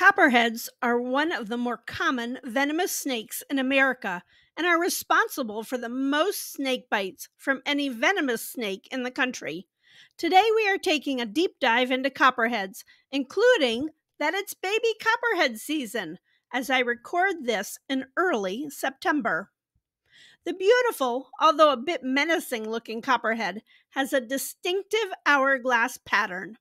Copperheads are one of the more common venomous snakes in America and are responsible for the most snake bites from any venomous snake in the country. Today, we are taking a deep dive into copperheads, including that it's baby copperhead season as I record this in early September. The beautiful, although a bit menacing looking copperhead, has a distinctive hourglass pattern.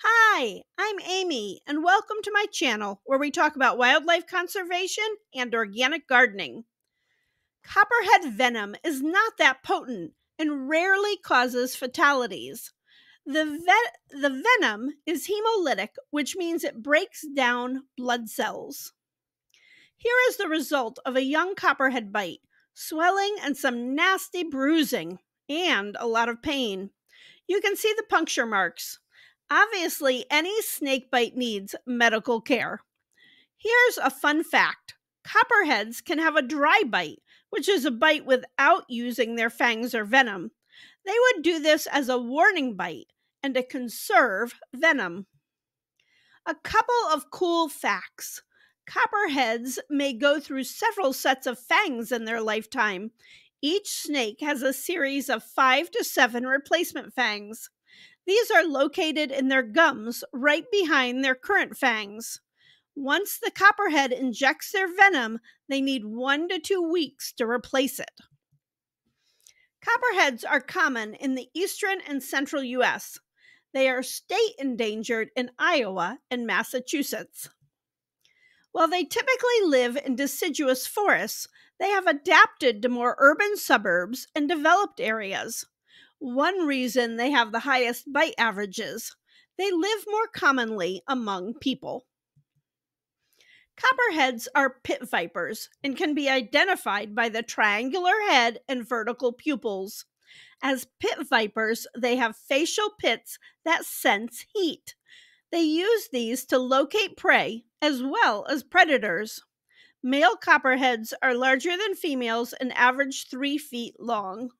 Hi, I'm Amy, and welcome to my channel where we talk about wildlife conservation and organic gardening. Copperhead venom is not that potent and rarely causes fatalities. The, ve- the venom is hemolytic, which means it breaks down blood cells. Here is the result of a young copperhead bite swelling and some nasty bruising, and a lot of pain. You can see the puncture marks. Obviously, any snake bite needs medical care. Here's a fun fact copperheads can have a dry bite, which is a bite without using their fangs or venom. They would do this as a warning bite and to conserve venom. A couple of cool facts. Copperheads may go through several sets of fangs in their lifetime. Each snake has a series of five to seven replacement fangs. These are located in their gums right behind their current fangs. Once the copperhead injects their venom, they need one to two weeks to replace it. Copperheads are common in the eastern and central U.S. They are state endangered in Iowa and Massachusetts. While they typically live in deciduous forests, they have adapted to more urban suburbs and developed areas. One reason they have the highest bite averages they live more commonly among people. Copperheads are pit vipers and can be identified by the triangular head and vertical pupils. As pit vipers, they have facial pits that sense heat. They use these to locate prey as well as predators. Male copperheads are larger than females and average three feet long.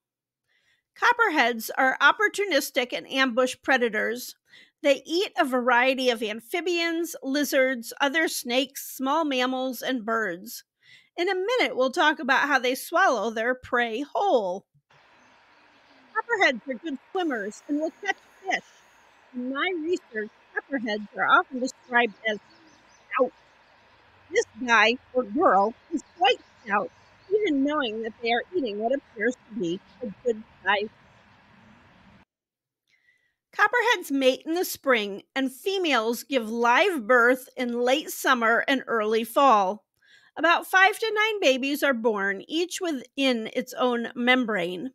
Copperheads are opportunistic and ambush predators. They eat a variety of amphibians, lizards, other snakes, small mammals, and birds. In a minute, we'll talk about how they swallow their prey whole. Copperheads are good swimmers and will catch fish. In my research, copperheads are often described as stout. This guy or girl is quite stout even knowing that they are eating what appears to be a good sized. Copperheads mate in the spring, and females give live birth in late summer and early fall. About five to nine babies are born, each within its own membrane.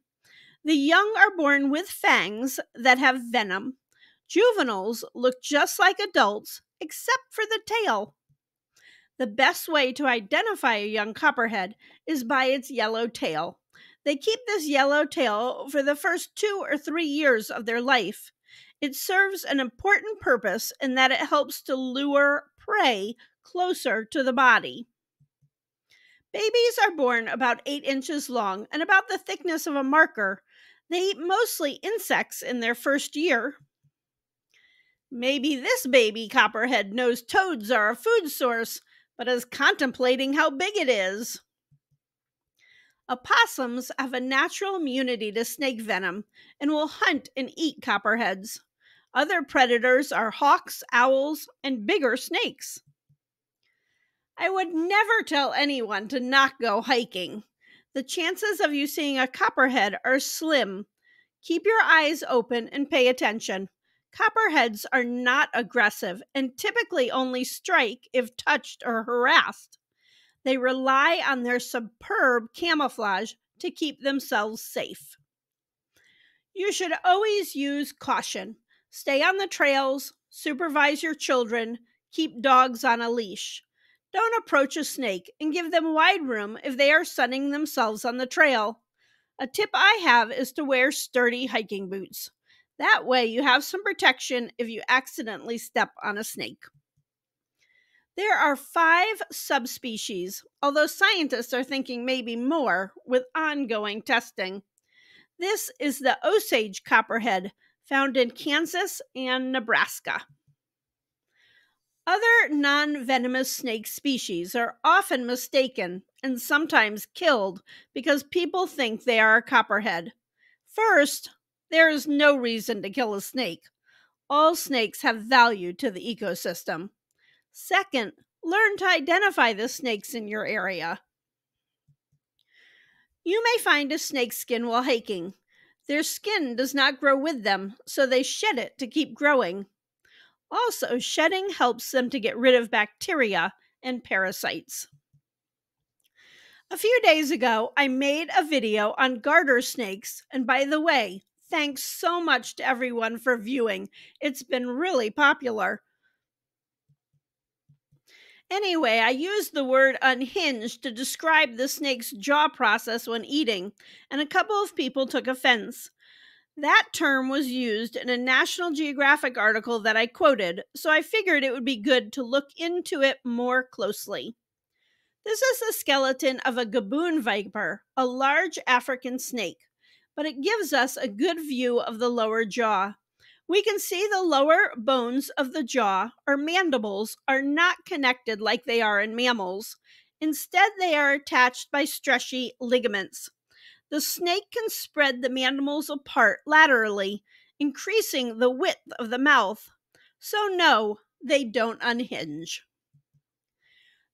The young are born with fangs that have venom. Juveniles look just like adults, except for the tail. The best way to identify a young copperhead is by its yellow tail. They keep this yellow tail for the first two or three years of their life. It serves an important purpose in that it helps to lure prey closer to the body. Babies are born about eight inches long and about the thickness of a marker. They eat mostly insects in their first year. Maybe this baby copperhead knows toads are a food source but is contemplating how big it is. Opossums have a natural immunity to snake venom and will hunt and eat copperheads. Other predators are hawks, owls, and bigger snakes. I would never tell anyone to not go hiking. The chances of you seeing a copperhead are slim. Keep your eyes open and pay attention. Copperheads are not aggressive and typically only strike if touched or harassed. They rely on their superb camouflage to keep themselves safe. You should always use caution. Stay on the trails, supervise your children, keep dogs on a leash. Don't approach a snake and give them wide room if they are sunning themselves on the trail. A tip I have is to wear sturdy hiking boots. That way, you have some protection if you accidentally step on a snake. There are five subspecies, although scientists are thinking maybe more with ongoing testing. This is the Osage copperhead, found in Kansas and Nebraska. Other non venomous snake species are often mistaken and sometimes killed because people think they are a copperhead. First, there is no reason to kill a snake. All snakes have value to the ecosystem. Second, learn to identify the snakes in your area. You may find a snake skin while hiking. Their skin does not grow with them, so they shed it to keep growing. Also, shedding helps them to get rid of bacteria and parasites. A few days ago, I made a video on garter snakes, and by the way, thanks so much to everyone for viewing. It's been really popular. Anyway, I used the word unhinged to describe the snake's jaw process when eating, and a couple of people took offense. That term was used in a National Geographic article that I quoted, so I figured it would be good to look into it more closely. This is the skeleton of a gaboon viper, a large African snake, but it gives us a good view of the lower jaw. We can see the lower bones of the jaw, or mandibles, are not connected like they are in mammals. Instead, they are attached by stretchy ligaments. The snake can spread the mandibles apart laterally, increasing the width of the mouth. So, no, they don't unhinge.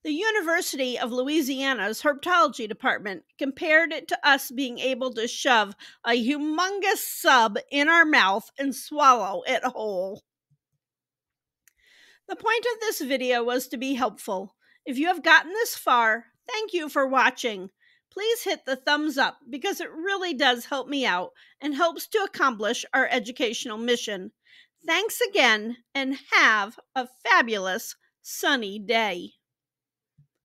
The University of Louisiana's herpetology department compared it to us being able to shove a humongous sub in our mouth and swallow it whole. The point of this video was to be helpful. If you have gotten this far, thank you for watching please hit the thumbs up because it really does help me out and helps to accomplish our educational mission. Thanks again and have a fabulous sunny day.